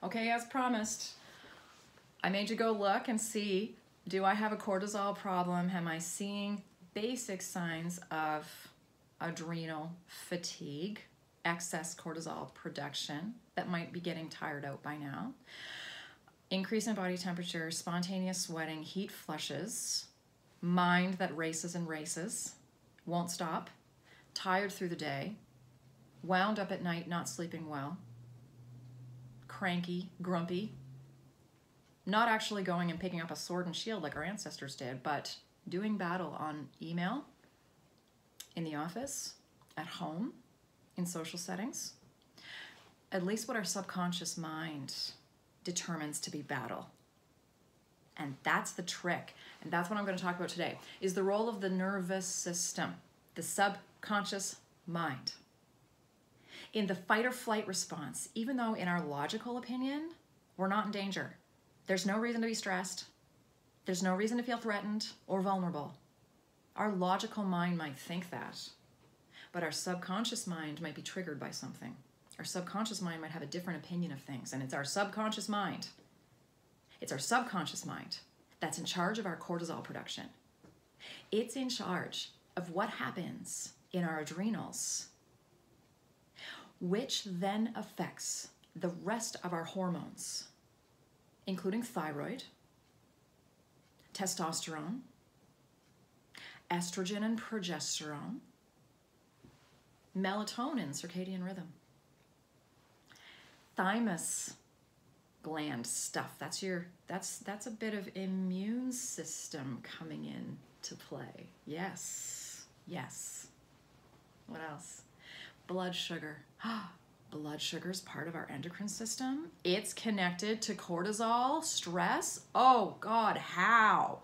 Okay, as promised, I made you go look and see do I have a cortisol problem? Am I seeing basic signs of adrenal fatigue, excess cortisol production that might be getting tired out by now? Increase in body temperature, spontaneous sweating, heat flushes, mind that races and races, won't stop, tired through the day, wound up at night, not sleeping well, cranky, grumpy, not actually going and picking up a sword and shield like our ancestors did, but doing battle on email, in the office, at home, in social settings. At least what our subconscious mind determines to be battle. And that's the trick. And that's what I'm going to talk about today is the role of the nervous system, the subconscious mind. In the fight or flight response, even though in our logical opinion, we're not in danger. There's no reason to be stressed. There's no reason to feel threatened or vulnerable. Our logical mind might think that, but our subconscious mind might be triggered by something. Our subconscious mind might have a different opinion of things, and it's our subconscious mind. It's our subconscious mind that's in charge of our cortisol production. It's in charge of what happens in our adrenals, which then affects the rest of our hormones, including thyroid, testosterone, estrogen and progesterone, melatonin, circadian rhythm, thymus gland stuff. That's your that's that's a bit of immune system coming in to play. Yes. Yes. What else? Blood sugar. Blood sugar is part of our endocrine system. It's connected to cortisol, stress. Oh God, how?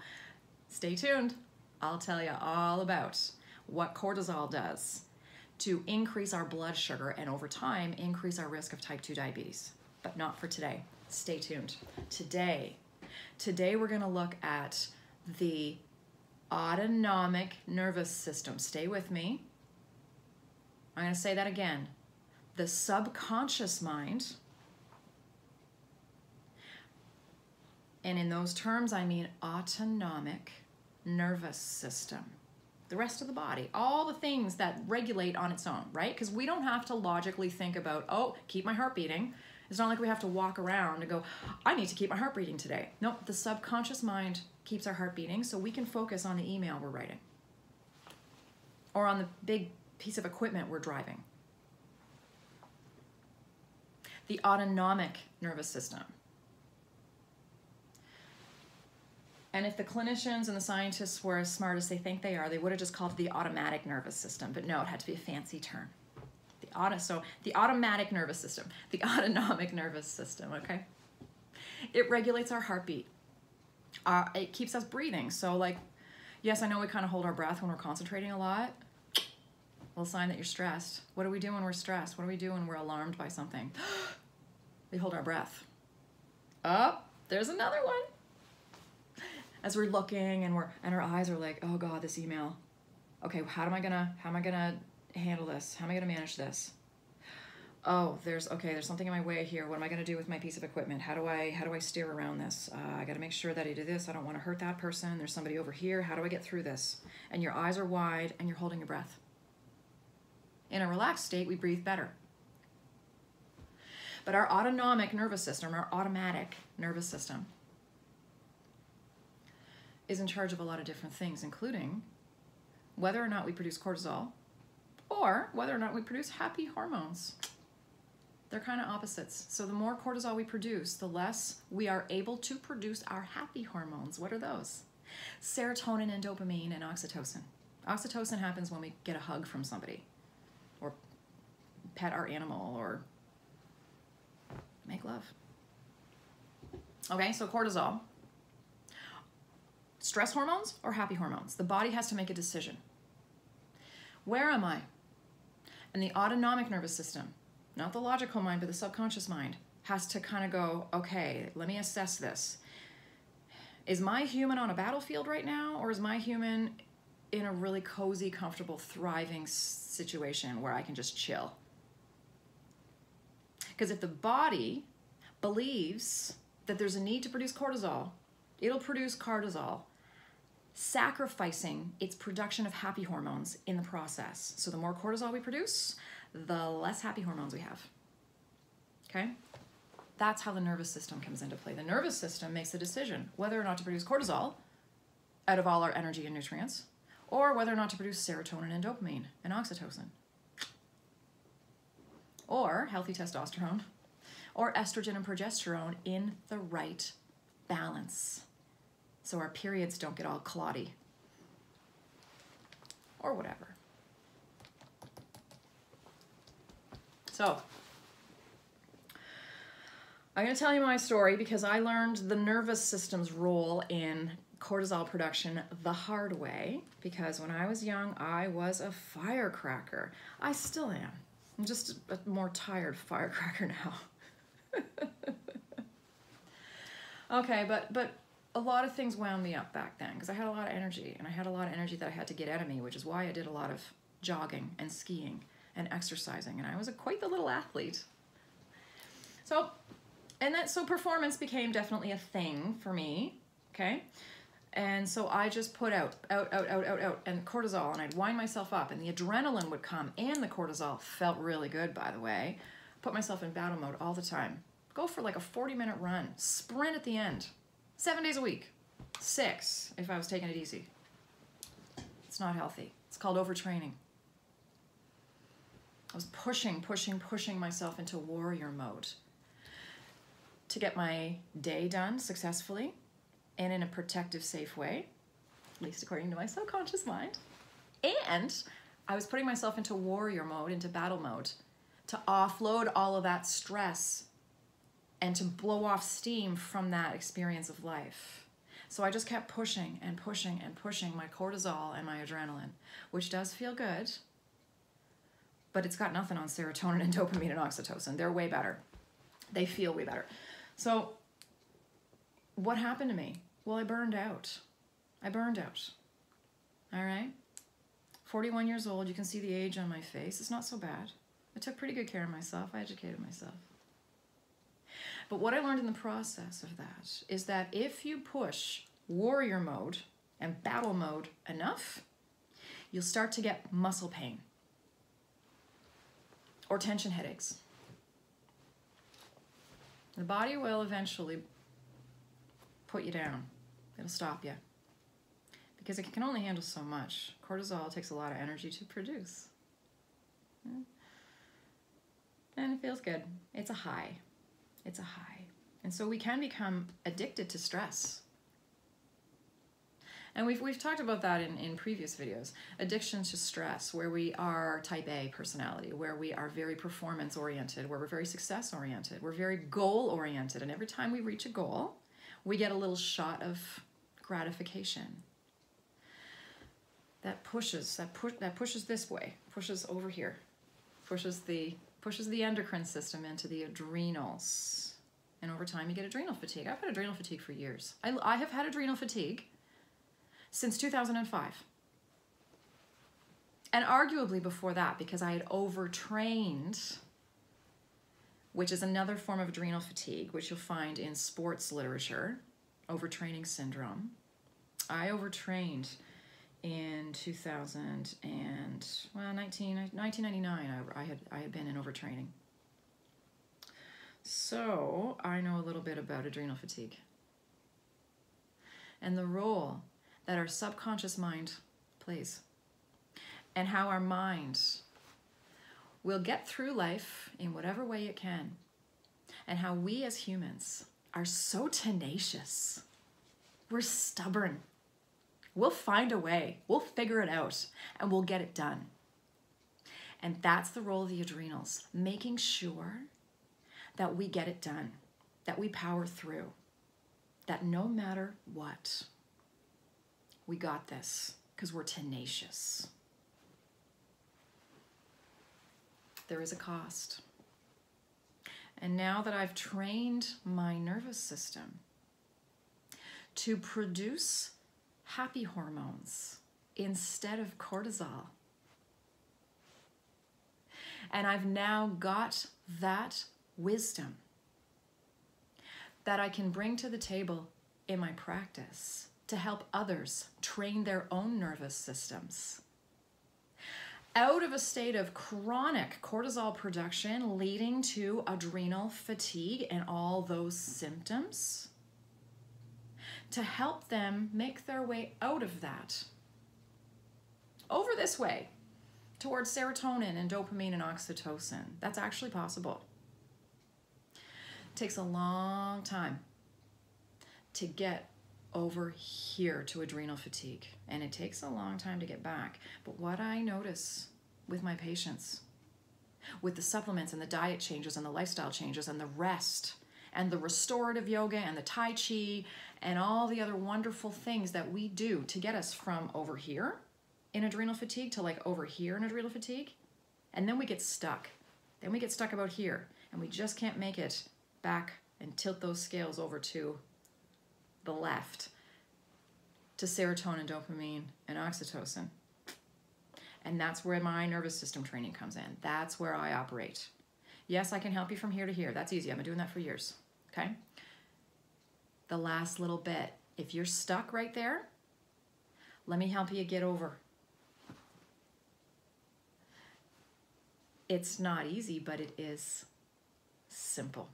Stay tuned. I'll tell you all about what cortisol does to increase our blood sugar and over time increase our risk of type 2 diabetes. But not for today. Stay tuned. Today, today we're going to look at the autonomic nervous system. Stay with me. I'm going to say that again. The subconscious mind, and in those terms, I mean autonomic nervous system. The rest of the body, all the things that regulate on its own, right? Because we don't have to logically think about, oh, keep my heart beating. It's not like we have to walk around and go, I need to keep my heart beating today. No, the subconscious mind keeps our heart beating so we can focus on the email we're writing or on the big piece of equipment we're driving. The autonomic nervous system. And if the clinicians and the scientists were as smart as they think they are, they would have just called it the automatic nervous system. But no, it had to be a fancy term. The auto, so the automatic nervous system, the autonomic nervous system, okay? It regulates our heartbeat. Uh, it keeps us breathing. So like, yes, I know we kind of hold our breath when we're concentrating a lot. Well, sign that you're stressed. What do we do when we're stressed? What do we do when we're alarmed by something? we hold our breath. Oh, there's another one as we're looking and we're and our eyes are like, oh god, this email. Okay, how am I gonna how am I gonna handle this? How am I gonna manage this? Oh, there's okay. There's something in my way here. What am I gonna do with my piece of equipment? How do I how do I steer around this? Uh, I got to make sure that I do this. I don't want to hurt that person. There's somebody over here. How do I get through this? And your eyes are wide and you're holding your breath. In a relaxed state, we breathe better. But our autonomic nervous system, our automatic nervous system, is in charge of a lot of different things, including whether or not we produce cortisol or whether or not we produce happy hormones. They're kind of opposites. So the more cortisol we produce, the less we are able to produce our happy hormones. What are those? Serotonin and dopamine and oxytocin. Oxytocin happens when we get a hug from somebody pet our animal or make love. Okay, so cortisol stress hormones or happy hormones. The body has to make a decision. Where am I? And the autonomic nervous system, not the logical mind, but the subconscious mind, has to kind of go, okay, let me assess this. Is my human on a battlefield right now, or is my human in a really cozy, comfortable, thriving situation where I can just chill? Because if the body believes that there's a need to produce cortisol, it'll produce cortisol, sacrificing its production of happy hormones in the process. So the more cortisol we produce, the less happy hormones we have. Okay? That's how the nervous system comes into play. The nervous system makes the decision whether or not to produce cortisol out of all our energy and nutrients, or whether or not to produce serotonin and dopamine and oxytocin, or healthy testosterone, or estrogen and progesterone in the right balance so our periods don't get all clotty or whatever. So, I'm going to tell you my story because I learned the nervous system's role in cortisol production the hard way because when I was young, I was a firecracker. I still am. I'm just a more tired firecracker now. okay, but but a lot of things wound me up back then because I had a lot of energy and I had a lot of energy that I had to get out of me, which is why I did a lot of jogging and skiing and exercising and I was a quite the little athlete. So, and that so performance became definitely a thing for me, okay? And so I just put out, out, out, out, out, out, and cortisol, and I'd wind myself up, and the adrenaline would come, and the cortisol felt really good, by the way. Put myself in battle mode all the time. Go for like a 40 minute run, sprint at the end. Seven days a week. Six if I was taking it easy. It's not healthy. It's called overtraining. I was pushing, pushing, pushing myself into warrior mode to get my day done successfully and in a protective, safe way, at least according to my subconscious mind. And I was putting myself into warrior mode, into battle mode, to offload all of that stress and to blow off steam from that experience of life. So I just kept pushing and pushing and pushing my cortisol and my adrenaline, which does feel good, but it's got nothing on serotonin and dopamine and oxytocin. They're way better. They feel way better. So, what happened to me? Well, I burned out. I burned out. All right? 41 years old. You can see the age on my face. It's not so bad. I took pretty good care of myself. I educated myself. But what I learned in the process of that is that if you push warrior mode and battle mode enough, you'll start to get muscle pain or tension headaches. The body will eventually put you down. It'll stop you. Because it can only handle so much. Cortisol takes a lot of energy to produce. And it feels good. It's a high. It's a high. And so we can become addicted to stress. And we've, we've talked about that in, in previous videos. Addiction to stress, where we are type A personality, where we are very performance oriented, where we're very success oriented, we're very goal oriented. And every time we reach a goal, we get a little shot of gratification. That pushes, that, push, that pushes this way, pushes over here, pushes the pushes the endocrine system into the adrenals. And over time, you get adrenal fatigue. I've had adrenal fatigue for years. I, I have had adrenal fatigue since 2005. And arguably before that, because I had overtrained, which is another form of adrenal fatigue, which you'll find in sports literature, overtraining syndrome. I overtrained in 2000 and well 19, 1999 I, I, had I had been in overtraining. So I know a little bit about adrenal fatigue. And the role that our subconscious mind plays. And how our mind will get through life in whatever way it can and how we as humans are so tenacious we're stubborn We'll find a way, we'll figure it out, and we'll get it done. And that's the role of the adrenals, making sure that we get it done, that we power through, that no matter what, we got this because we're tenacious. There is a cost. And now that I've trained my nervous system to produce happy hormones instead of cortisol. And I've now got that wisdom that I can bring to the table in my practice to help others train their own nervous systems. Out of a state of chronic cortisol production leading to adrenal fatigue and all those symptoms, to help them make their way out of that. Over this way, towards serotonin and dopamine and oxytocin. That's actually possible. It takes a long time to get over here to adrenal fatigue, and it takes a long time to get back. But what I notice with my patients, with the supplements and the diet changes and the lifestyle changes and the rest and the restorative yoga and the Tai Chi and all the other wonderful things that we do to get us from over here in adrenal fatigue to like over here in adrenal fatigue. And then we get stuck. Then we get stuck about here and we just can't make it back and tilt those scales over to the left to serotonin, dopamine, and oxytocin. And that's where my nervous system training comes in. That's where I operate. Yes, I can help you from here to here. That's easy. I've been doing that for years. Okay? The last little bit. If you're stuck right there, let me help you get over. It's not easy, but it is simple.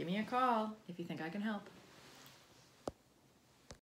Give me a call if you think I can help.